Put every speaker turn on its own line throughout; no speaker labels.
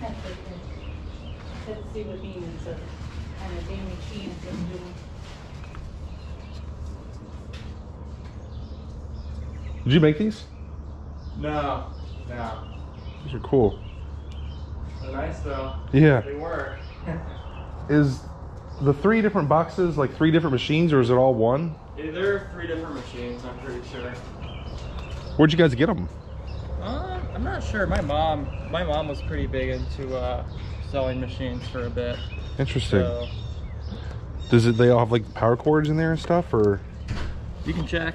Let's see what he is, uh, kind of Jamie Sheen is doing.
Did you make these?
No, no.
These are cool.
They're nice though.
Yeah.
They work.
Is the three different boxes like three different machines, or is it all one?
Yeah, there are three different machines, I'm pretty sure.
Where'd you guys get them?
I'm not sure. My mom, my mom was pretty big into uh, selling machines for a bit.
Interesting.
So
Does it? They all have like power cords in there and stuff, or?
you can check.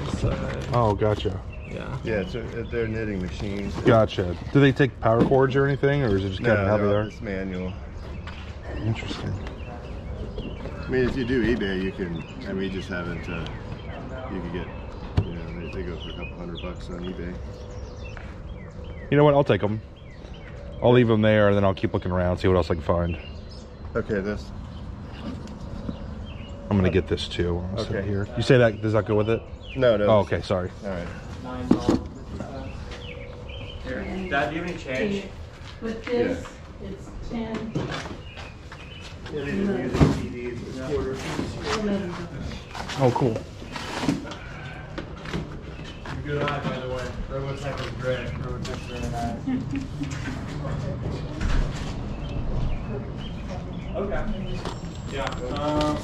It's, uh,
Oh, gotcha.
yeah.
Yeah, it's a, they're knitting machines.
Gotcha. Do they take power cords or anything, or is it just
No,
kind of how
they're
they
all
are?
just manual.
Interesting.
I mean, if you do eBay, you can. I mean, we just haven't. Uh, you can get. You know, they, they go for a couple hundred bucks on eBay.
You know what? I'll take them. I'll leave them there, and then I'll keep looking around, see what else I can find.
Okay, this.
I'm gonna get this too. I'll sit
Okay.
here. You say that? Does that go with it?
No, no.
Oh, okay. Sorry.
All right.
Nine dollars. Here, Dad, do you have any change?
With this, it's ten,
Yeah, they just use CDs with quarters.
Oh, cool.
Good eye, by the way. Robotech is great. Robotech's really nice. okay. Yeah. Um.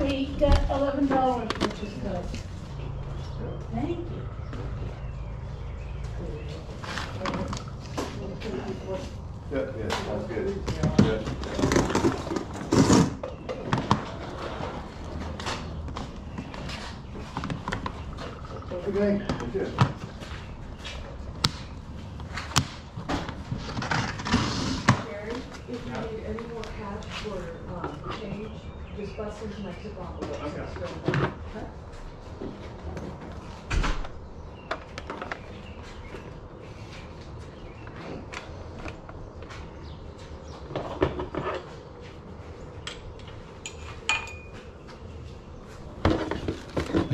We got eleven dollars, which is good. Thank you.
Yeah, yeah, sounds good. Good. Good.
If you need any.
Okay.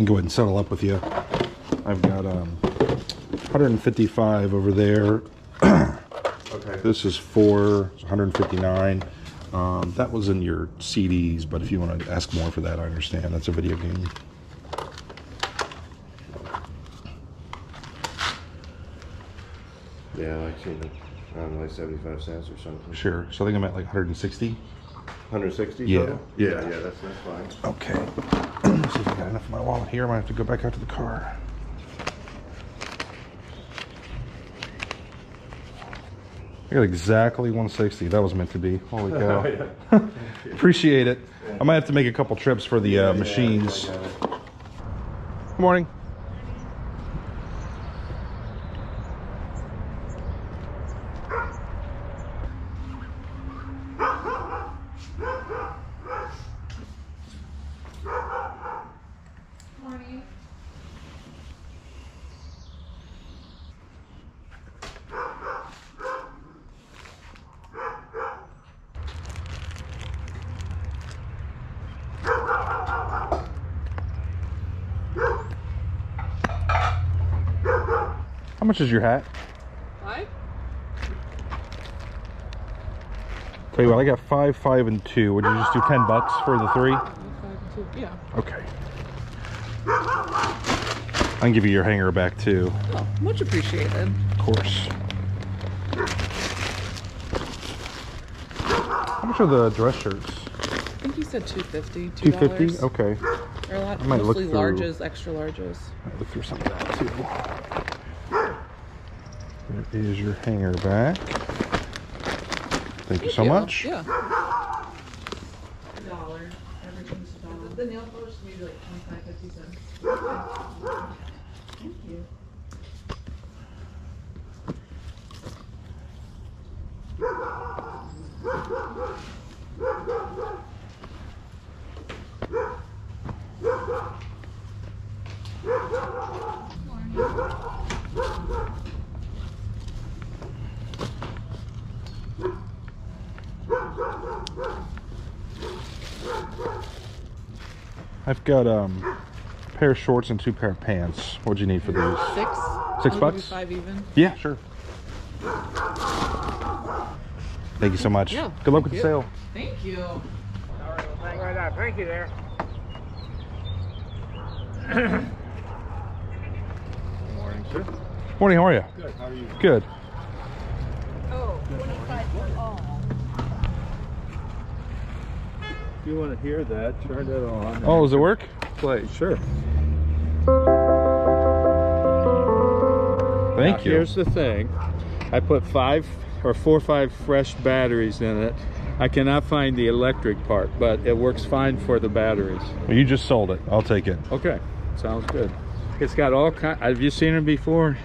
Go ahead and settle up with you. I've got um, 155 over there.
Okay.
This is four, 159. Um, that was in your CDs, but if you want to ask more for that, I understand. That's a video game.
Yeah, like it. I don't know, like seventy-five cents or something.
Sure. So I think I'm at like 160.
Hundred sixty.
Yeah.
Yeah,
Yeah.
yeah, that's that's fine.
Okay. Let's see if I got enough in my wallet here. I might have to go back out to the car. I got exactly 160. That was meant to be. Holy cow. Appreciate it. I might have to make a couple trips for the uh, machines. Good. Morning. How much is your hat?
Five?
Tell you what, I got five, five, and two. Would you just do 10 bucks for the three?
Five two, yeah.
Okay. I can give you your hanger back too,
Oh, much appreciated.
of course. How much are the dress shirts?
I think you said two fifty.
Two fifty. Okay.
They're a lot,
I might look
mostly
through-
larges, extra larges.
I'll look through some of that too. There is your hanger back. Thank you so much.
Yeah. Dollar. Everything's a dollar. The nail polish is usually like twenty-five, fifty cents.
Thank you.
I've got um, a pair of shorts and two pair of pants. What'd you need for these?
Six.
Six
I'll
bucks?
Five even.
Yeah, sure. Thank you so much.
Yeah,
Good luck with
you.
the sale.
Thank you.
All right, thank, right thank you there.
Good morning, sir.
Morning, how are you?
Good, how are you?
Good.
You want to hear that, turn it on.
Oh, does it work?
play. Sure.
Thank
Now,
you.
Here's the thing. I put five or four or five fresh batteries in it. I cannot find the electric part, but it works fine for the batteries.
Well, you just sold it. I'll take it.
Okay, sounds good. It's got all kind. Have you seen it before?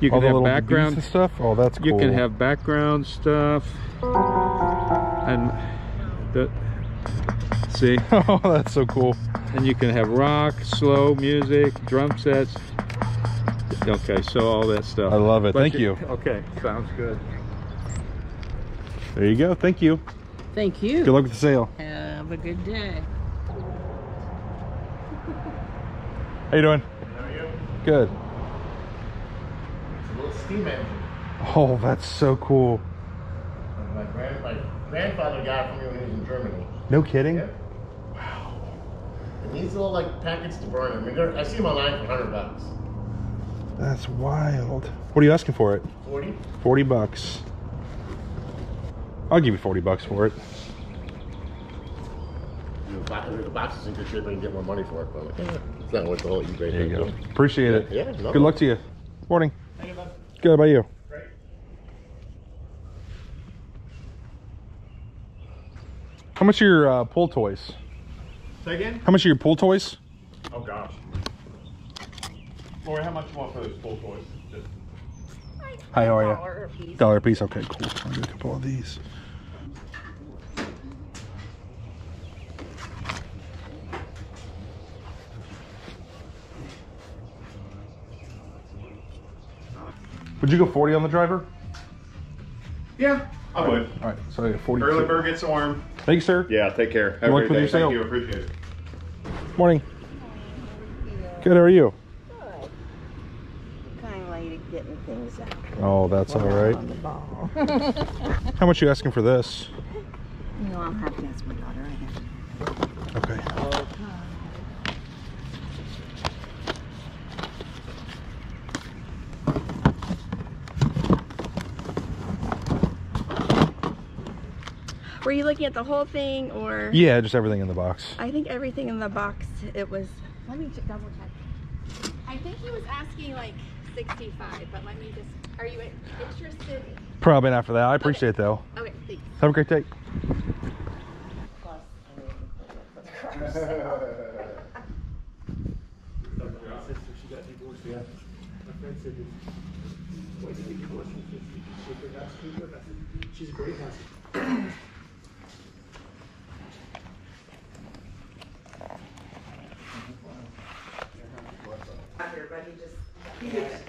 You can have background
stuff. Oh, that's cool.
You can have background stuff. And the see,
oh, that's so cool.
and you can have rock, slow music, drum sets. Okay, so all that stuff.
I love it.
But
Thank you.
Okay, sounds good.
There you go. Thank you.
Thank you.
Good luck with the sale.
Have a good day.
How you doing? Good.
It's a little steam engine.
Oh, that's so cool.
My, grand, my grandfather got it from me when he was in Germany.
No kidding.
Yeah. And these little like packets to burn. I mean, they're- I see them online for 100 bucks.
That's wild. What are you asking for it?
40?
40 bucks. I'll give you 40 bucks for it.
You know, the box is in good shape. I can get more money for it. But like, eh, it's not worth the whole eBay
There you
thing.
go. Appreciate it.
Yeah, no
Good luck to you. Morning. Good. How about you? How much are your uh, pool toys?
Say again?
How much are your pool toys?
Oh gosh. Lori, how much you want for those pool toys? Just
Hi, how are you? Dollar a piece. Dollar a piece. Okay, cool. I'll get a couple of these. Would you go 40 on the driver?
Yeah, I would.
All right, so I got 40.
Early bird gets the worm.
Thank you, sir.
Yeah, take care. Have
Good
a
luck
great
with
day.
your
Thank
sale.
you. Appreciate it.
Morning. Good, how are you? Good.
Kind of late at getting things out
Oh, that's all right.
on the ball.
How much you asking for this?
no, I'm happy that's my daughter. I have.
Okay.
Were you looking at the whole thing or?
Yeah, just everything in the box.
I think everything in the box, it was, let me double check. I think he was asking like 65, but let me just, are you interested?
Probably not for that. I appreciate it though.
Okay, thanks.
Have a great day.
Everybody just. He just.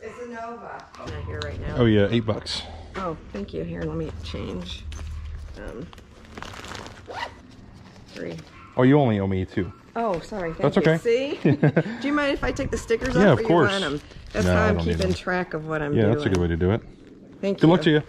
It's a Nova.
Not here right now.
Oh yeah, eight bucks.
Oh, thank you. Here, let me change. Um, three.
Oh, you only owe me two.
Oh, sorry. Thank
That's
you.
okay.
See? Do you mind if I take the stickers
Yeah,
off
of
or
course.
you want them? That's
No,
how
I
I'm keeping track of what I'm
yeah,
doing.
Yeah, that's a good way to do it.
Thank you.
Good
you.
luck to you.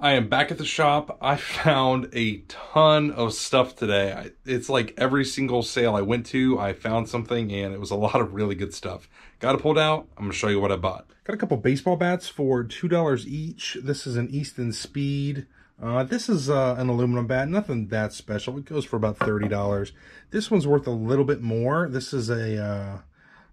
I am back at the shop. I found a ton of stuff today. I, it's like every single sale I went to, I found something, and it was a lot of really good stuff. Got it pulled out. I'm gonna show you what I bought. Got a couple baseball bats for two dollars each. This is an Easton Speed. Uh, this is uh, an aluminum bat, nothing that special. It goes for about thirty dollars. This one's worth a little bit more. This is a, uh,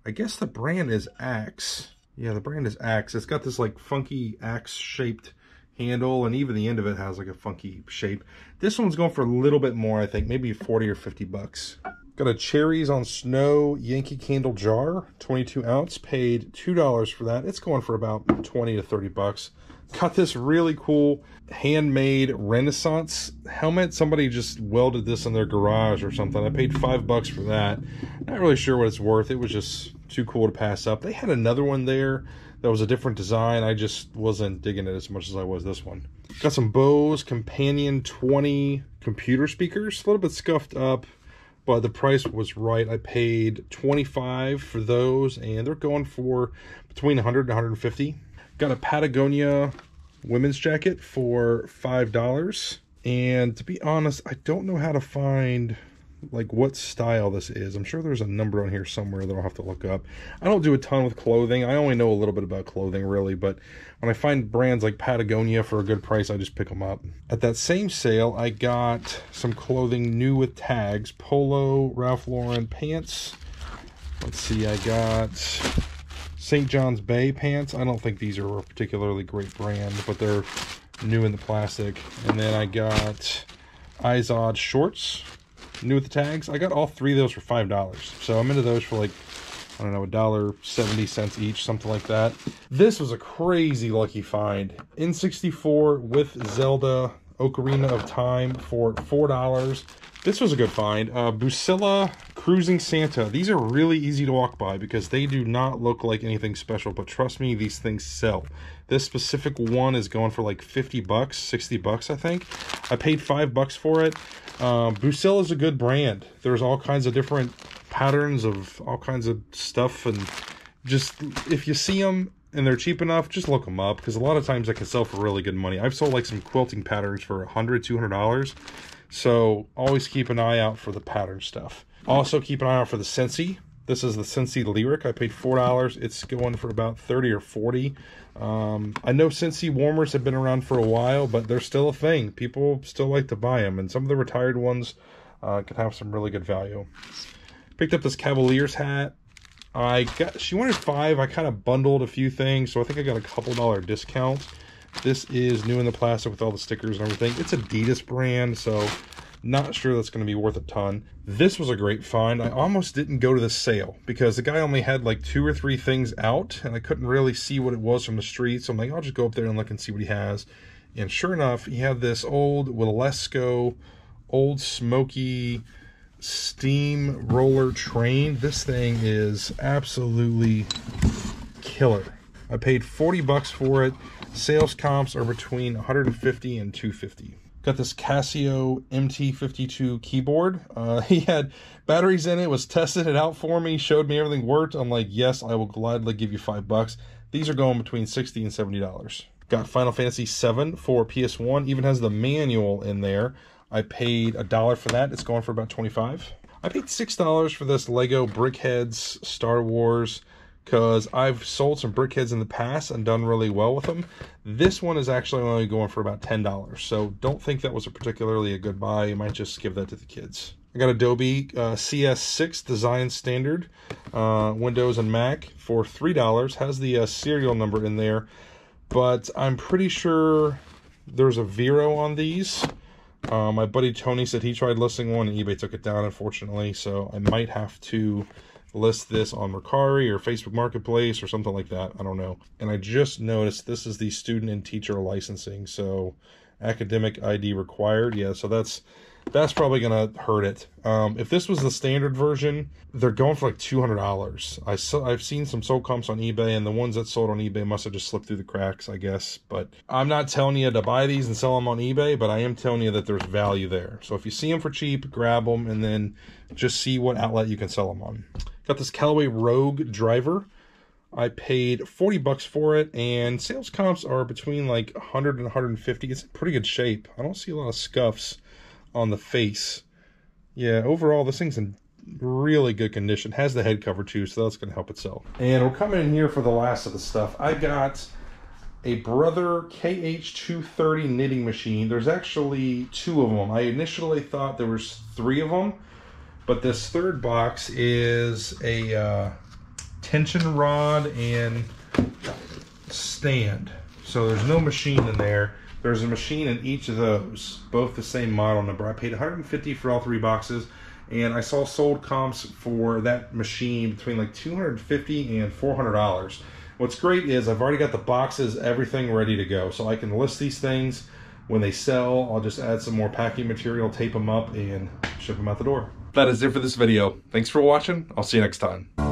I guess the brand is Axe. Yeah, the brand is Axe. It's got this like funky axe shaped handle and even the end of it has like a funky shape. This one's going for a little bit more, I think, maybe 40 or 50 bucks. Got a Cherries on Snow Yankee Candle jar, 22 ounce, paid $2 for that. It's going for about 20 to 30 bucks. Got this really cool handmade Renaissance helmet. Somebody just welded this in their garage or something. I paid five bucks for that. Not really sure what it's worth. It was just too cool to pass up. They had another one there that was a different design. I just wasn't digging it as much as I was this one. Got some Bose Companion 20 computer speakers. A little bit scuffed up, but the price was right. I paid 25 for those, and they're going for between 100 and 150. Got a Patagonia women's jacket for $5. And to be honest, I don't know how to find like what style this is. I'm sure there's a number on here somewhere that I'll have to look up. I don't do a ton with clothing. I only know a little bit about clothing really, but when I find brands like Patagonia for a good price, I just pick them up. At that same sale, I got some clothing new with tags, Polo, Ralph Lauren pants. Let's see, I got St. John's Bay pants. I don't think these are a particularly great brand, but they're new in the plastic. And then I got Izod shorts new with the tags. I got all three of those for five dollars. So I'm into those for like I don't know, a dollar seventy cents each, something like that. This was a crazy lucky find. N64 with Zelda Ocarina of Time for four dollars. This was a good find. Uh, Bucilla Cruising Santa. These are really easy to walk by because they do not look like anything special, but trust me, these things sell. This specific one is going for like 50 bucks, 60 bucks, I think. I paid five bucks for it. Um, Bucilla is a good brand. There's all kinds of different patterns of all kinds of stuff, and just if you see them and they're cheap enough, just look them up because a lot of times they can sell for really good money. I've sold like some quilting patterns for 100 $200. So always keep an eye out for the pattern stuff. Also keep an eye out for the Scentsy. This is the Scentsy Lyric. I paid $4. It's going for about 30 or 40 um, I know Scentsy warmers have been around for a while, but they're still a thing. People still like to buy them, and some of the retired ones uh, can have some really good value. Picked up this Cavaliers hat. I got she wanted five. I kind of bundled a few things, so I think I got a couple dollar discount. This is new in the plastic with all the stickers and everything. It's a Adidas brand, so not sure that's going to be worth a ton. This was a great find. I almost didn't go to the sale because the guy only had like two or three things out and I couldn't really see what it was from the street. So I'm like, I'll just go up there and look and see what he has. And sure enough, he had this old Wilesco, old smoky steam roller train. This thing is absolutely killer. I paid 40 bucks for it. Sales comps are between 150 and 250. Got this Casio MT52 keyboard. Uh, he had batteries in it, was tested it out for me, showed me everything worked. I'm like, yes, I will gladly give you five bucks. These are going between 60 and $70. Got Final Fantasy 7 for PS1, even has the manual in there. I paid a dollar for that. It's going for about 25. I paid $6 for this Lego BrickHeadz Star Wars because I've sold some BrickHeadz in the past and done really well with them. This one is actually only going for about $10, so don't think that was a particularly a good buy. You might just give that to the kids. I got Adobe uh, CS6 Design Standard, uh, Windows and Mac for $3. Has the uh, serial number in there, but I'm pretty sure there's a VeRO on these. Uh, my buddy Tony said he tried listing one and eBay took it down, unfortunately, so I might have to list this on Mercari or Facebook Marketplace or something like that. I don't know. And I just noticed this is the student and teacher licensing. So academic ID required. Yeah, so that's that's probably gonna hurt it. Um, if this was the standard version, they're going for like two hundred dollars. I saw, I've seen some sold comps on eBay, and the ones that sold on eBay must have just slipped through the cracks, I guess. But I'm not telling you to buy these and sell them on eBay, but I am telling you that there's value there. So if you see them for cheap, grab them, and then just see what outlet you can sell them on. Got this Callaway Rogue driver. I paid 40 bucks for it, and sales comps are between like 100 and 150. It's in pretty good shape. I don't see a lot of scuffs on the face. Yeah, overall, this thing's in really good condition. Has the head cover too, so that's going to help it sell. And we're coming in here for the last of the stuff. I got a Brother KH230 knitting machine. There's actually two of them. I initially thought there was three of them, but this third box is a uh, tension rod and stand. So there's no machine in there. There's a machine in each of those, both the same model number. I paid 150 for all three boxes, and I saw sold comps for that machine between like 250 and 400 dollars. What's great is I've already got the boxes, everything ready to go, so I can list these things. When they sell, I'll just add some more packing material, tape them up, and ship them out the door. That is it for this video. Thanks for watching. I'll see you next time.